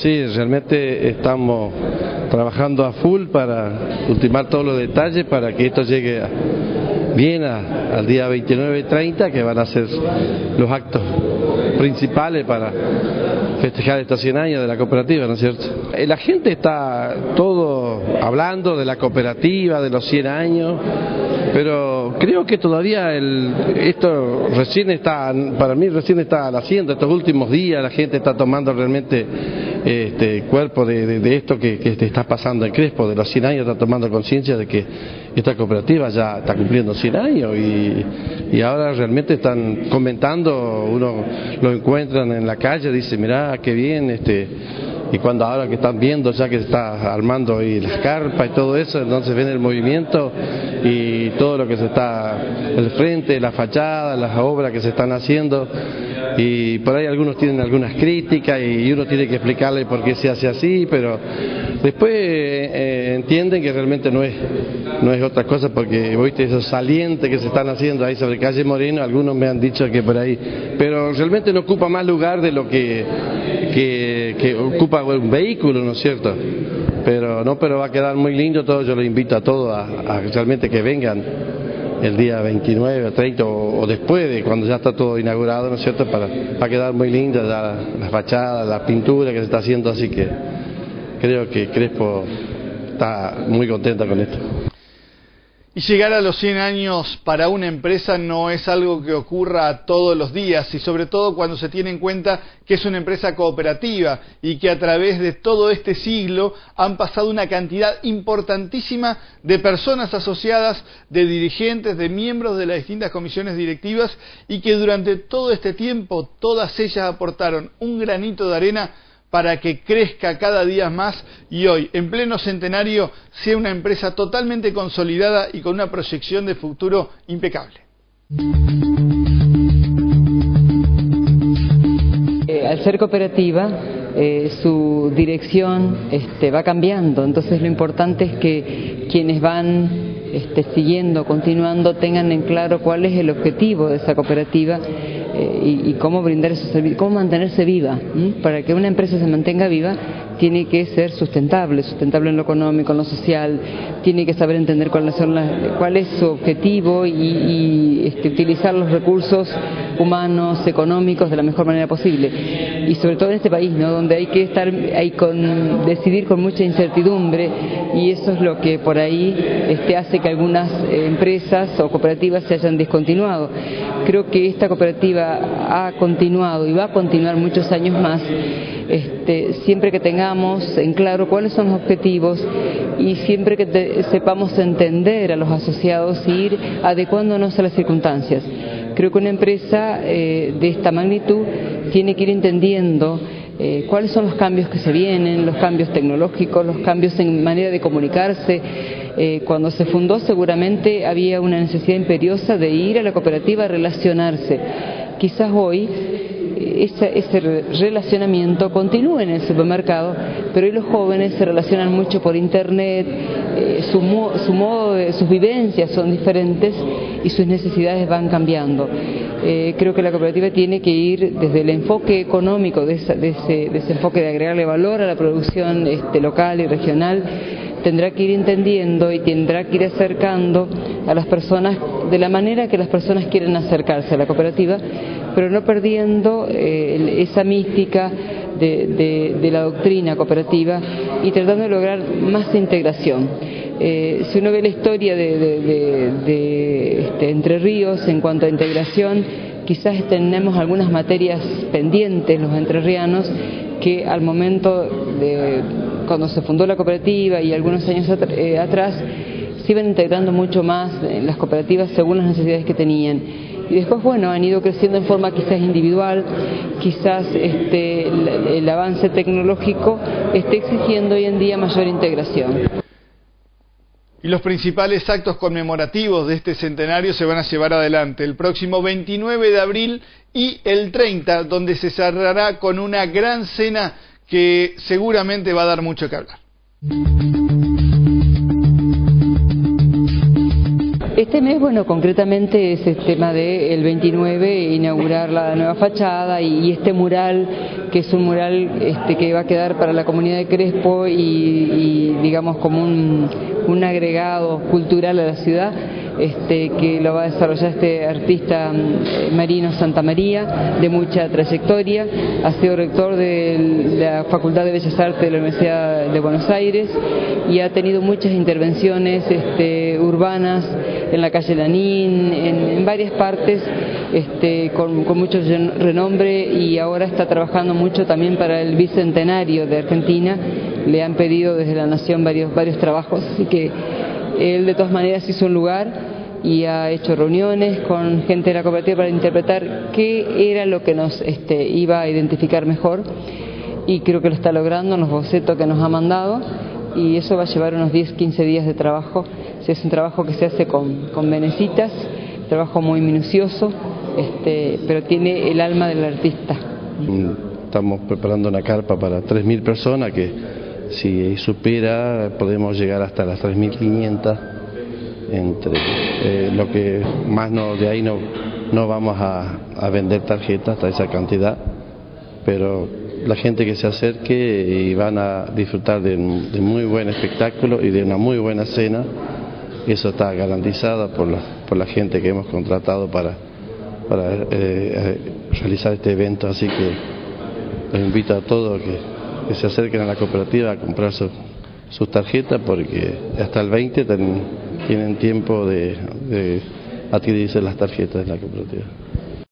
Sí, realmente estamos trabajando a full para ultimar todos los detalles para que esto llegue bien al día 29 y 30, que van a ser los actos principales para festejar estos 100 años de la cooperativa, ¿no es cierto? Eh, la gente está todo hablando de la cooperativa, de los 100 años, pero creo que todavía el, esto recién está, para mí recién está haciendo, estos últimos días la gente está tomando realmente este cuerpo de, esto que, que, está pasando en Crespo, de los 100 años está tomando conciencia de que esta cooperativa ya está cumpliendo 100 años y, y, ahora realmente están comentando, uno lo encuentran en la calle, dice, mirá, qué bien, este y cuando ahora que están viendo ya que se está armando y las carpas y todo eso, entonces ven el movimiento y todo lo que se está, el frente, la fachada, las obras que se están haciendo y por ahí algunos tienen algunas críticas y uno tiene que explicarle por qué se hace así, pero después eh, entienden que realmente no es, no es otra cosa porque, viste, esos salientes que se están haciendo ahí sobre calle Moreno, algunos me han dicho que por ahí, pero realmente no ocupa más lugar de lo que, que, ocupa un vehículo, ¿no es cierto? Pero no, pero va a quedar muy lindo todo, yo los invito a todos a, realmente que vengan el día 29 o 30 o, después de cuando ya está todo inaugurado, ¿no es cierto? Para, a quedar muy linda ya la, fachada, la pintura que se está haciendo, así que creo que Crespo está muy contenta con esto. Y llegar a los 100 años para una empresa no es algo que ocurra todos los días y sobre todo cuando se tiene en cuenta que es una empresa cooperativa y que a través de todo este siglo han pasado una cantidad importantísima de personas asociadas, de dirigentes, de miembros de las distintas comisiones directivas y que durante todo este tiempo todas ellas aportaron un granito de arena para que crezca cada día más y hoy, en pleno centenario, sea una empresa totalmente consolidada y con una proyección de futuro impecable. Eh, al ser cooperativa, eh, su dirección este, va cambiando, entonces lo importante es que quienes van este, siguiendo, continuando, tengan en claro cuál es el objetivo de esa cooperativa eh, y, cómo brindar esos servicios, cómo mantenerse viva. Para que una empresa se mantenga viva, tiene que ser sustentable, sustentable en lo económico, en lo social, tiene que saber entender cuál, cuál es su objetivo y, este, utilizar los recursos humanos, económicos de la mejor manera posible. Y sobre todo en este país, ¿no? donde hay que estar, hay con, decidir con mucha incertidumbre y eso es lo que por ahí este, hace que algunas empresas o cooperativas se hayan discontinuado. Creo que esta cooperativa ha continuado y va a continuar muchos años más este, siempre que tengamos en claro cuáles son los objetivos y siempre que sepamos entender a los asociados y ir adecuándonos a las circunstancias. Creo que una empresa eh, de esta magnitud tiene que ir entendiendo eh, cuáles son los cambios que se vienen, los cambios tecnológicos, los cambios en manera de comunicarse. Eh, cuando se fundó seguramente había una necesidad imperiosa de ir a la cooperativa a relacionarse. Quizás hoy ese, relacionamiento continúa en el supermercado, pero hoy los jóvenes se relacionan mucho por internet, eh, su, modo de, sus vivencias son diferentes y sus necesidades van cambiando. Eh, creo que la cooperativa tiene que ir desde el enfoque económico, de, ese, enfoque de agregarle valor a la producción este, local y regional, tendrá que ir entendiendo y tendrá que ir acercando a las personas de la manera que las personas quieren acercarse a la cooperativa pero no perdiendo eh, esa mística de, la doctrina cooperativa y tratando de lograr más integración. Eh, si uno ve la historia de, este, Entre Ríos en cuanto a integración, quizás tenemos algunas materias pendientes los entrerrianos que al momento de cuando se fundó la cooperativa y algunos años eh, atrás se iban integrando mucho más las cooperativas según las necesidades que tenían y después, bueno, han ido creciendo en forma quizás individual, quizás este, el, avance tecnológico esté exigiendo hoy en día mayor integración. Y los principales actos conmemorativos de este centenario se van a llevar adelante el próximo 29 de abril y el 30, donde se cerrará con una gran cena que seguramente va a dar mucho que hablar. Este mes, bueno, concretamente es el tema del 29, inaugurar la nueva fachada y, este mural que es un mural este, que va a quedar para la comunidad de Crespo y, digamos como un, un agregado cultural a la ciudad este, que lo va a desarrollar este artista mm, Marino Santa María, de mucha trayectoria, ha sido rector de la Facultad de Bellas Artes de la Universidad de Buenos Aires y ha tenido muchas intervenciones este, urbanas en la calle Lanín, en, varias partes, este, con, mucho renombre y ahora está trabajando mucho también para el Bicentenario de Argentina. Le han pedido desde la Nación varios, varios trabajos, así que él de todas maneras hizo un lugar y ha hecho reuniones con gente de la cooperativa para interpretar qué era lo que nos este, iba a identificar mejor y creo que lo está logrando en los bocetos que nos ha mandado y eso va a llevar unos 10-15 días de trabajo. Es un trabajo que se hace con, con venecitas, trabajo muy minucioso, este, pero tiene el alma del artista. Estamos preparando una carpa para 3.000 personas que si supera podemos llegar hasta las 3.500 entre eh, lo que más no de ahí no, no vamos a, vender tarjetas hasta esa cantidad pero la gente que se acerque y van a disfrutar de, muy buen espectáculo y de una muy buena cena eso está garantizado por la, por la gente que hemos contratado para, para eh, eh, realizar este evento. Así que los invito a todos que se acerquen a la cooperativa a comprar sus tarjetas porque hasta el 20 tienen tiempo de, de adquirirse las tarjetas de la cooperativa.